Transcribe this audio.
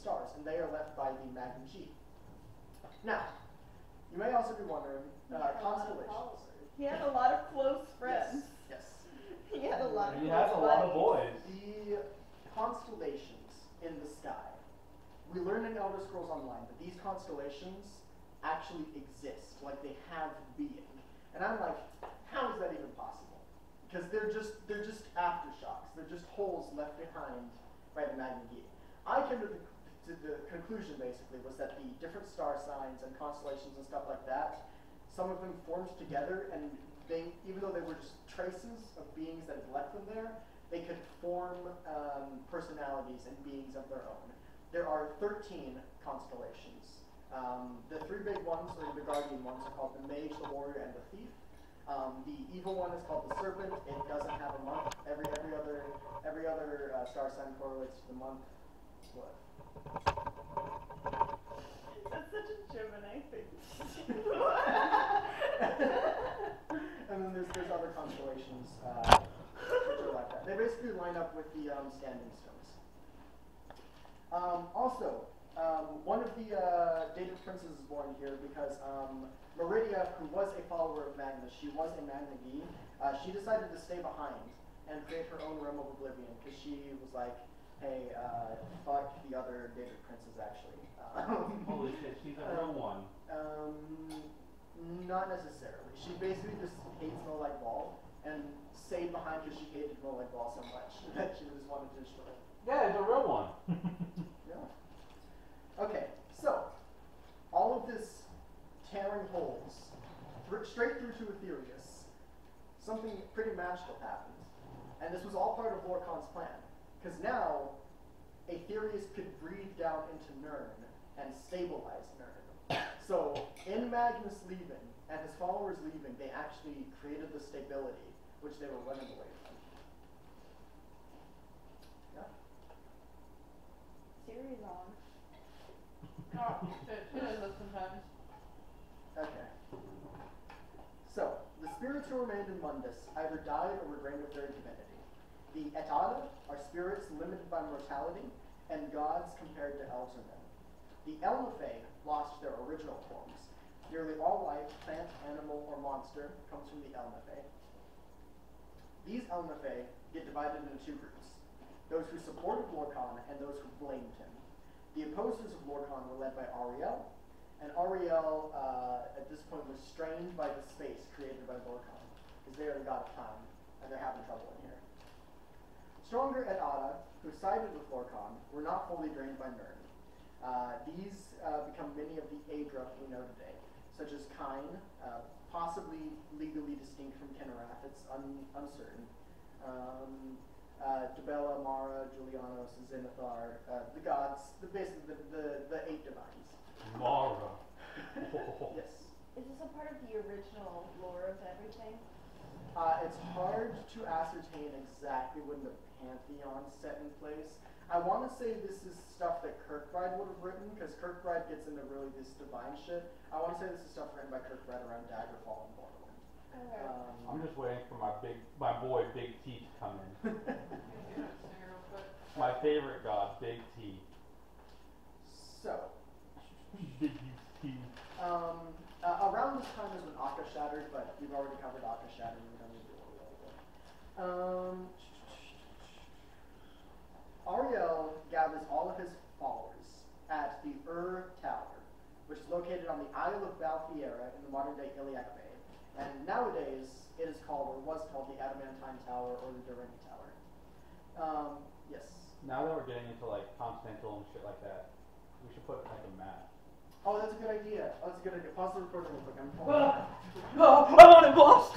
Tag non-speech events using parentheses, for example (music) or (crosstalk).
stars, and they are left by the Magna Ge. Now, you may also be wondering, uh, had a lot of constellations. He had a lot of close friends. Yes. (laughs) He had a lot of He has a lot of boys. The constellations in the sky. We learn in Elder Scrolls Online that these constellations actually exist, like they have being. And I'm like, how is that even possible? Because they're just they're just aftershocks. They're just holes left behind by the Magna Ge. I came to the, to the conclusion basically was that the different star signs and constellations and stuff like that, some of them formed together and they, even though they were just traces of beings that had left them there, they could form um, personalities and beings of their own. There are 13 constellations. Um, the three big ones, or the guardian ones, are called the mage, the warrior, and the thief. Um, the evil one is called the serpent. It doesn't have a month. Every every other every other uh, star sign correlates to the month. What? That's such a Gemini thing. (laughs) and then there's there's other constellations uh, which are like that. They basically line up with the um, standing stones. Um, also, um, one of the uh, Daedric princes is born here because um, Meridia, who was a follower of Magnus, she was a Magna Ge, uh, she decided to stay behind and create her own realm of oblivion because she was like, hey, uh, fuck the other Daedric princes actually. Um, (laughs) Holy shit, she's a real one. um, not necessarily. She basically just hates Molag Bal and stayed behind because she hated Molag Bal so much (laughs) that she just wanted to destroy it. Yeah, it's a real one. (laughs) Yeah. Okay, so all of this tearing holes thr- straight through to Aetherius, something pretty magical happened, and this was all part of Lorkhan's plan. Because now a Aetherius could breathe down into Nirn and stabilize Nirn. So in Magnus leaving and his followers leaving, they actually created the stability which they were running away from. Yeah. Siri's on. Oh, she does this sometimes. Okay. So, the spirits who remained in Mundus either died or were drained of their divinity. The Et'Ada are spirits limited by mortality and gods compared to elves or men. The Ehlnofey lost their original forms. Nearly all life, plant, animal, or monster, comes from the Ehlnofey. These Ehlnofey get divided into two groups those who supported Lorkhan and those who blamed him. The opposers of Lorkhan were led by Auri-El, and Auri-El, uh, at this point, was strained by the space created by Lorkhan, because they are the god of time, and they're having trouble in here. Stronger Et'Ada, who sided with Lorkhan, were not fully drained by Nirn. Uh, these uh, become many of the Aedra we know today, such as Kyne, uh, possibly legally distinct from Kynareth, it's un- uncertain. Um, uh, Dibella, Mara, Julianos, Zenithar, uh, the gods, the basically the, the, the eight divines. Mara. (laughs) yes. Is this a part of the original lore of everything? Uh, it's hard to ascertain exactly when the pantheon set in place. I want to say this is stuff that Kirkbride would have written, because Kirkbride gets into really this divine shit. I want to say this is stuff written by Kirkbride around Daggerfall and Morrowind. Okay. Um, I'm just waiting for my big, my boy Big T to come in. You know, sing real quick. My favorite god, Big T. so, (laughs) Big T. um, uh, around this time is when Akka but we've already covered Akka shattered. We don't need to all of that. Um, Auri-El gathers all of his followers at the Ur Tower, which is located on the Isle of Balfiera in the modern day Iliac Bay. And nowadays, it is called, or was called, the Adamantine Tower or the Direnni Tower. Um, yes. Now that we're getting into like continental and shit like that, we should put like a map. Oh, that's a good idea. Oh, that's a good idea. Pause the recording real quick. I'm I'm on it, boss.